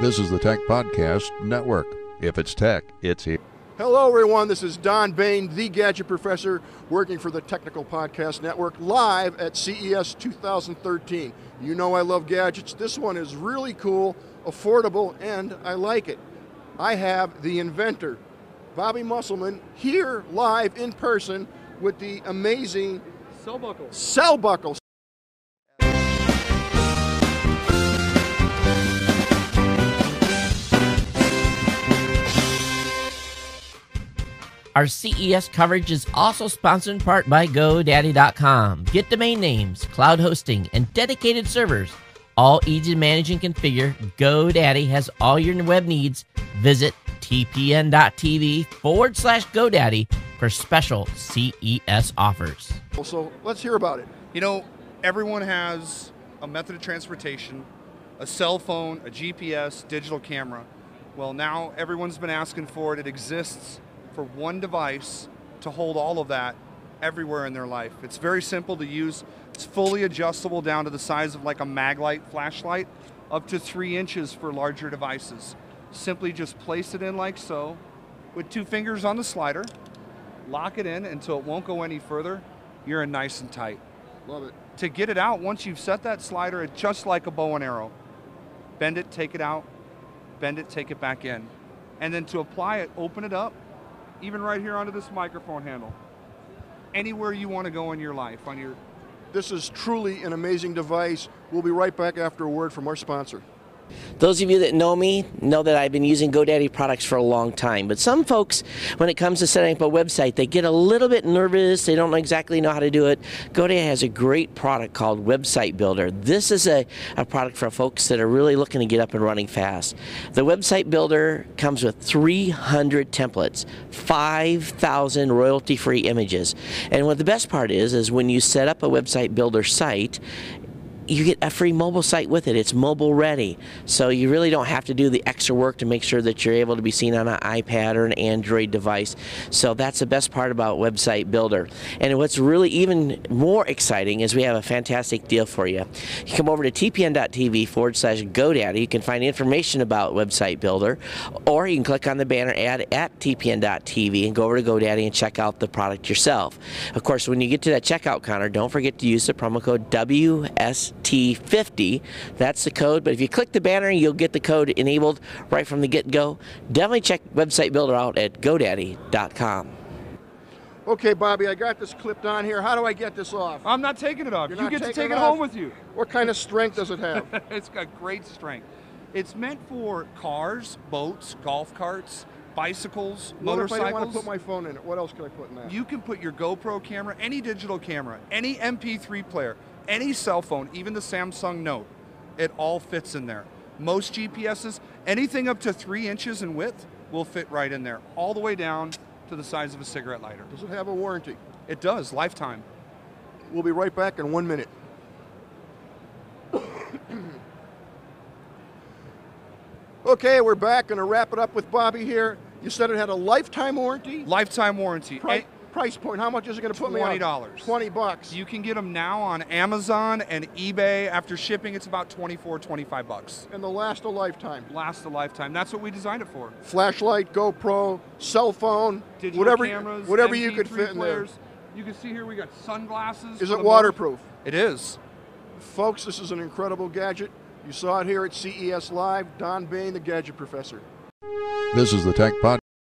This is the Tech Podcast Network. If it's tech, it's here. Hello, everyone. This is Don Baine, the Gadget Professor, working for the Technical Podcast Network, live at CES 2013. You know I love gadgets. This one is really cool, affordable, and I like it. I have the inventor, Bobby Musselman, here live in person with the amazing CellBuckle. cell buckle. Our CES coverage is also sponsored in part by GoDaddy.com. Get domain names, cloud hosting, and dedicated servers. All easy to manage and configure. GoDaddy has all your web needs. Visit tpn.tv forward slash GoDaddy for special CES offers. So let's hear about it. You know, everyone has a method of transportation, a cell phone, a GPS, digital camera. Well, now everyone's been asking for it. It exists for one device to hold all of that everywhere in their life. It's very simple to use. It's fully adjustable down to the size of like a Maglite flashlight, up to three inches for larger devices. Simply just place it in like so, with two fingers on the slider, lock it in until it won't go any further. You're in nice and tight. Love it. To get it out, once you've set that slider, it's just like a bow and arrow. Bend it, take it out, bend it, take it back in. And then to apply it, open it up, even right here onto this microphone handle. Anywhere you want to go in your life, on your This is truly an amazing device. We'll be right back after a word from our sponsor. Those of you that know me know that I've been using GoDaddy products for a long time. But some folks, when it comes to setting up a website, they get a little bit nervous. They don't exactly know how to do it. GoDaddy has a great product called Website Builder. This is a, a product for folks that are really looking to get up and running fast. The Website Builder comes with 300 templates, 5,000 royalty-free images. And what the best part is, is when you set up a Website Builder site, you get a free mobile site with it. It's mobile ready. So you really don't have to do the extra work to make sure that you're able to be seen on an iPad or an Android device. So that's the best part about Website Builder. And what's really even more exciting is we have a fantastic deal for you. You come over to tpn.tv forward slash GoDaddy. You can find information about Website Builder, or you can click on the banner ad at tpn.tv and go over to GoDaddy and check out the product yourself. Of course, when you get to that checkout counter, don't forget to use the promo code WS T50. That's the code. But if you click the banner, you'll get the code enabled right from the get go. Definitely check Website Builder out at GoDaddy.com. Okay, Bobby, I got this clipped on here. How do I get this off? I'm not taking it off. You're you get to take it it home with you. What kind of strength does it have? it's got great strength. It's meant for cars, boats, golf carts, bicycles, what if I want to put my phone in it? What else can I put in that? You can put your GoPro camera, any digital camera, any MP3 player, any cell phone, even the Samsung Note. It all fits in there. Most GPSs, anything up to three inches in width, will fit right in there, all the way down to the size of a cigarette lighter. Does it have a warranty? It does, lifetime. We'll be right back in one minute. okay, we're back. Going to wrap it up with Bobby here. You said it had a lifetime warranty. Lifetime warranty. Pri- price point. How much is it going to put me on? $20. Twenty bucks. You can get them now on Amazon and eBay. After shipping, it's about 24, 25 bucks. and the last a lifetime. Last a lifetime. That's what we designed it for. Flashlight, GoPro, cell phone, Digital whatever, cameras, whatever you could MP3 fit in there. You can see here we got sunglasses. Is it waterproof? motor- It is. Folks, this is an incredible gadget. You saw it here at CES Live. Don Baine, the Gadget Professor. This is the Tech Podcast.